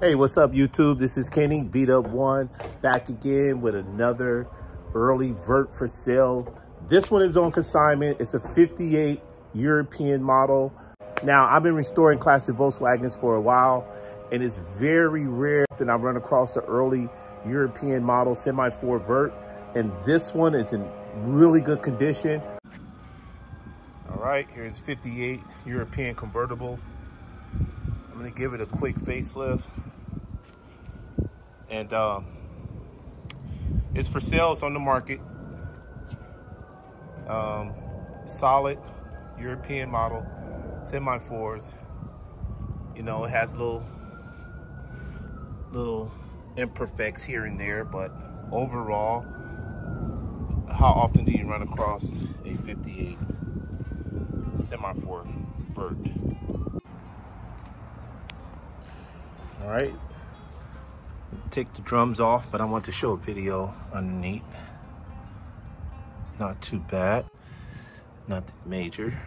Hey, what's up YouTube? This is Kenny, V Dub One, back again with another early vert for sale. This one is on consignment. It's a 58 European model. Now, I've been restoring classic Volkswagens for a while, and it's very rare that I run across the early European model semaphore vert, and this one is in really good condition. All right, here's 58 European convertible. I'm gonna give it a quick facelift. And um, it's for sale, it's on the market. Um, solid European model, semaphores. You know, it has little, little imperfects here and there, but overall, how often do you run across a 58 semaphore vert? All right, take the drums off, but I want to show a video underneath. Not too bad, nothing major.